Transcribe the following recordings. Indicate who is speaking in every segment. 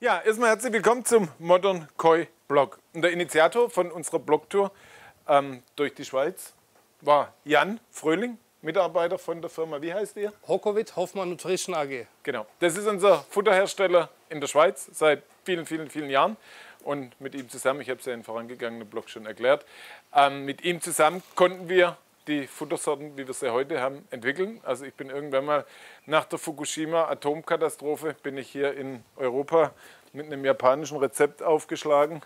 Speaker 1: Ja, erstmal herzlich willkommen zum Modern Koi Blog. Und der Initiator von unserer Blogtour ähm, durch die Schweiz war Jan Fröhling, Mitarbeiter von der Firma, wie heißt ihr?
Speaker 2: Hokowit Hoffmann Nutrition AG.
Speaker 1: Genau. Das ist unser Futterhersteller in der Schweiz seit vielen, vielen, vielen Jahren. Und mit ihm zusammen, ich habe es ja in vorangegangenen Blog schon erklärt, ähm, mit ihm zusammen konnten wir die Futtersorten, wie wir sie heute haben, entwickeln. Also ich bin irgendwann mal nach der Fukushima-Atomkatastrophe bin ich hier in Europa mit einem japanischen Rezept aufgeschlagen.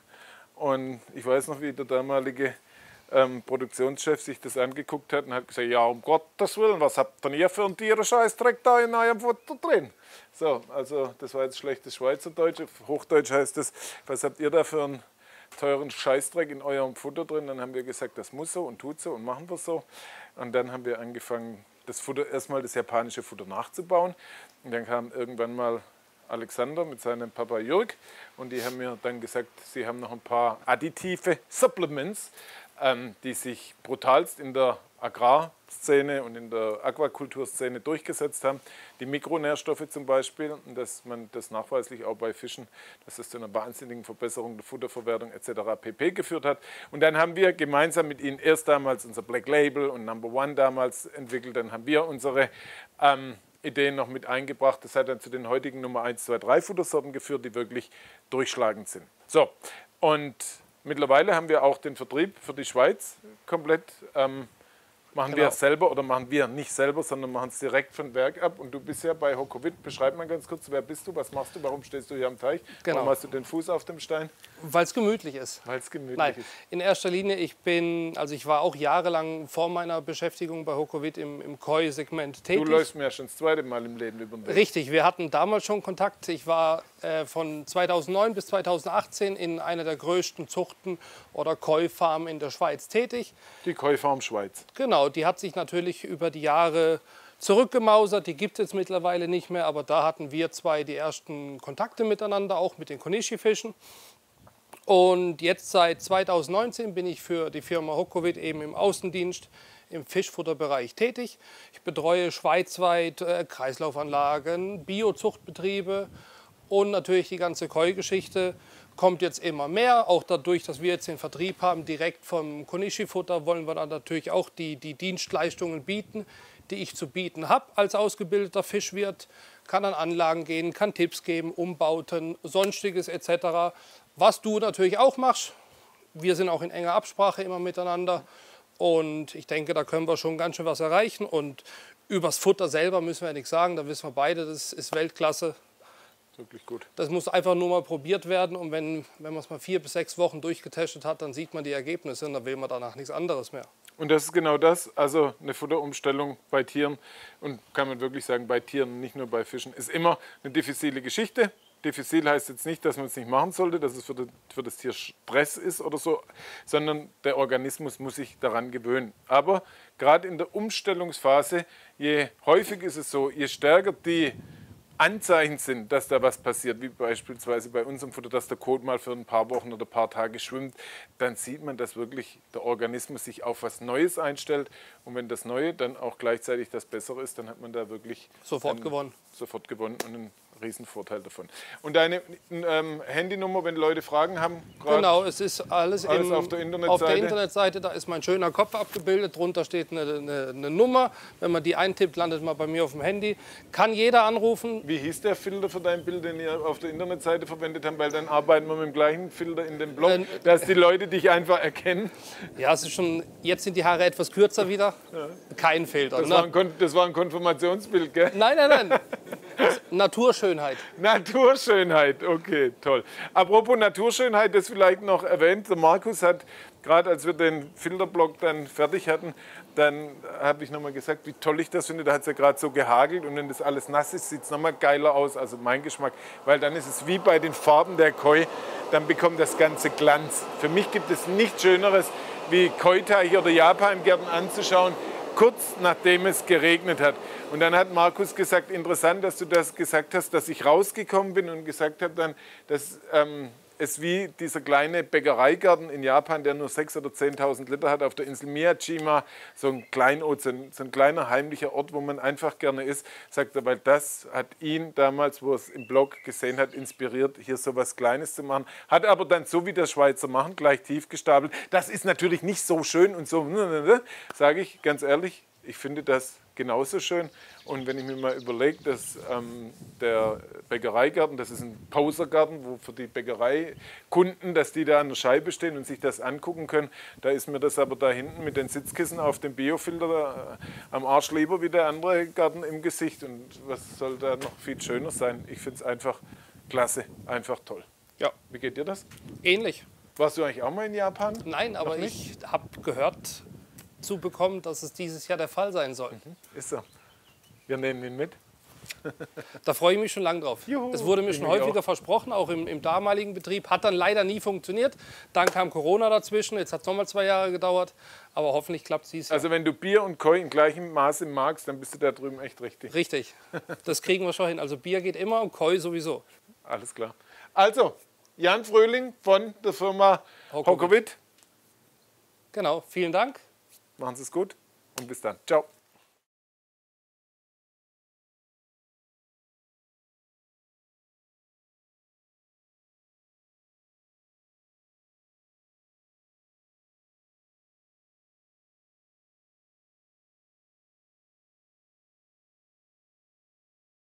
Speaker 1: Und ich weiß noch, wie der damalige ähm, Produktionschef sich das angeguckt hat und hat gesagt, ja, um Gottes Willen, was habt denn ihr für einen Tierenscheißdreck da in eurem Futter drin? So, also das war jetzt schlechtes Schweizerdeutsch. Hochdeutsch heißt es, was habt ihr da für einen teuren Scheißdreck in eurem Futter drin. Dann haben wir gesagt, das muss so und tut so und machen wir so. Und dann haben wir angefangen, das Futter, erstmal das japanische Futter nachzubauen. Und dann kam irgendwann mal Alexander mit seinem Papa Jürg und die haben mir dann gesagt, sie haben noch ein paar additive Supplements, ähm, die sich brutalst in der Agrarszene und in der Aquakulturszene durchgesetzt haben. Die Mikronährstoffe zum Beispiel, dass man das nachweislich auch bei Fischen, dass es zu einer wahnsinnigen Verbesserung der Futterverwertung etc. pp. geführt hat. Und dann haben wir gemeinsam mit ihnen erst damals unser Black Label und Number One damals entwickelt, dann haben wir unsere ähm, Ideen noch mit eingebracht. Das hat dann zu den heutigen Nummer 1, 2, 3 Futtersorten geführt, die wirklich durchschlagend sind. So, und mittlerweile haben wir auch den Vertrieb für die Schweiz komplett ähm, Machen genau. wir es selber oder machen wir nicht selber, sondern machen es direkt von Werk ab. Und du bist ja bei Hokovit. Beschreib mal ganz kurz, wer bist du, was machst du, warum stehst du hier am Teich? Genau. Warum hast du den Fuß auf dem Stein?
Speaker 2: Weil es gemütlich ist.
Speaker 1: Weil es gemütlich
Speaker 2: Nein,
Speaker 1: ist.
Speaker 2: In erster Linie, ich bin, also ich war auch jahrelang vor meiner Beschäftigung bei Hokovit im, im Koi-Segment tätig.
Speaker 1: Du läufst mir ja schon das zweite Mal im Leben über den
Speaker 2: Weg. Richtig, wir hatten damals schon Kontakt. Ich war von 2009 bis 2018 in einer der größten Zuchten oder Koi-Farmen in der Schweiz tätig.
Speaker 1: Die Koi-Farm Schweiz.
Speaker 2: Genau, die hat sich natürlich natürlich über die Jahre zurückgemausert. Die gibt es jetzt mittlerweile nicht mehr, aber da hatten wir zwei die ersten Kontakte miteinander, auch mit den Konishi-Fischen. Und jetzt seit 2019 bin ich für die Firma Hokovit eben im Außendienst im Fischfutterbereich tätig. Ich betreue schweizweit äh, Kreislaufanlagen, Biozuchtbetriebe und natürlich die ganze Koi-Geschichte kommt jetzt immer mehr. Auch dadurch, dass wir jetzt den Vertrieb haben, direkt vom Konishi-Futter, wollen wir dann natürlich auch die, die Dienstleistungen bieten, die ich zu bieten habe als ausgebildeter Fischwirt. Kann an Anlagen gehen, kann Tipps geben, Umbauten, Sonstiges etc. Was du natürlich auch machst. Wir sind auch in enger Absprache immer miteinander. Und ich denke, da können wir schon ganz schön was erreichen. Und übers Futter selber müssen wir ja nichts sagen. Da wissen wir beide, das ist Weltklasse
Speaker 1: wirklich gut.
Speaker 2: Das muss einfach nur mal probiert werden und wenn, wenn man es mal vier bis sechs Wochen durchgetestet hat, dann sieht man die Ergebnisse und dann will man danach nichts anderes mehr.
Speaker 1: Und das ist genau das, also eine Futterumstellung bei Tieren und kann man wirklich sagen, bei Tieren, nicht nur bei Fischen, ist immer eine diffizile Geschichte. Diffizil heißt jetzt nicht, dass man es nicht machen sollte, dass es für, die, für das Tier Stress ist oder so, sondern der Organismus muss sich daran gewöhnen. Aber gerade in der Umstellungsphase, je häufig ist es so, je stärker die Anzeichen sind, dass da was passiert, wie beispielsweise bei unserem Futter, dass der Kot mal für ein paar Wochen oder ein paar Tage schwimmt, dann sieht man, dass wirklich der Organismus sich auf was Neues einstellt. Und wenn das Neue dann auch gleichzeitig das Bessere ist, dann hat man da wirklich
Speaker 2: sofort gewonnen.
Speaker 1: Sofort gewonnen und einen Riesenvorteil davon. Und deine ähm, Handynummer, wenn Leute Fragen haben?
Speaker 2: Genau, es ist alles, alles im, auf, der Internetseite. auf der Internetseite. Da ist mein schöner Kopf abgebildet. Drunter steht eine, eine, eine, Nummer. Wenn man die eintippt, landet man bei mir auf dem Handy. Kann jeder anrufen.
Speaker 1: Wie hieß der Filter für dein Bild, den ihr auf der Internetseite verwendet habt? Weil dann arbeiten wir mit dem gleichen Filter in dem Blog, äh, dass die Leute dich einfach erkennen.
Speaker 2: Ja, es ist schon, jetzt sind die Haare etwas kürzer wieder. Ja. Kein Filter.
Speaker 1: Das, ne? war ein, das war ein Konfirmationsbild, gell?
Speaker 2: Nein, nein, nein. Naturschönheit.
Speaker 1: Naturschönheit, okay, toll. Apropos Naturschönheit, das vielleicht noch erwähnt. Der Markus hat, gerade als wir den Filterblock dann fertig hatten, dann habe ich nochmal gesagt, wie toll ich das finde. Da hat es ja gerade so gehagelt und wenn das alles nass ist, sieht es nochmal geiler aus, also mein Geschmack. Weil dann ist es wie bei den Farben der Koi, dann bekommt das Ganze Glanz. Für mich gibt es nichts Schöneres, wie Koi-Teich oder Japan-Gärten anzuschauen, kurz nachdem es geregnet hat. Und dann hat Markus gesagt, interessant, dass du das gesagt hast, dass ich rausgekommen bin und gesagt habe dann, dass ähm, es wie dieser kleine Bäckereigarten in Japan, der nur 6.000 oder 10.000 Liter hat, auf der Insel Miyajima, so ein Kleinod, so ein, so ein, kleiner heimlicher Ort, wo man einfach gerne ist, sagt er, weil das hat ihn damals, wo er es im Blog gesehen hat, inspiriert, hier so was Kleines zu machen. Hat aber dann, so wie der Schweizer machen, gleich tief gestapelt. Das ist natürlich nicht so schön und so, sage ich ganz ehrlich, ich finde das genauso schön. Und wenn ich mir mal überlege, dass ähm, der Bäckereigarten, das ist ein Pausergarten, wo für die Bäckereikunden, dass die da an der Scheibe stehen und sich das angucken können, da ist mir das aber da hinten mit den Sitzkissen auf dem Biofilter äh, am Arsch lieber wie der andere Garten im Gesicht. Und was soll da noch viel schöner sein? Ich finde es einfach klasse, einfach toll. Ja, wie geht dir das?
Speaker 2: Ähnlich.
Speaker 1: Warst du eigentlich auch mal in Japan?
Speaker 2: Nein, aber ich habe gehört, zu bekommen, dass es dieses Jahr der Fall sein soll.
Speaker 1: Mhm. Ist so. Wir nehmen ihn mit.
Speaker 2: da freue ich mich schon lange drauf. Juhu, das wurde mir schon häufiger auch. versprochen, auch im, im, damaligen Betrieb. Hat dann leider nie funktioniert. Dann kam Corona dazwischen. Jetzt hat es nochmal zwei Jahre gedauert. Aber hoffentlich klappt es dieses
Speaker 1: Jahr. Also wenn du Bier und Koi in gleichem Maße magst, dann bist du da drüben echt richtig.
Speaker 2: Richtig. Das kriegen wir schon hin. Also Bier geht immer und Koi sowieso.
Speaker 1: Alles klar. Also, Jan Fröhling von der Firma Hokovit.
Speaker 2: Genau, vielen Dank.
Speaker 1: Machen Sie es gut und bis dann. Ciao.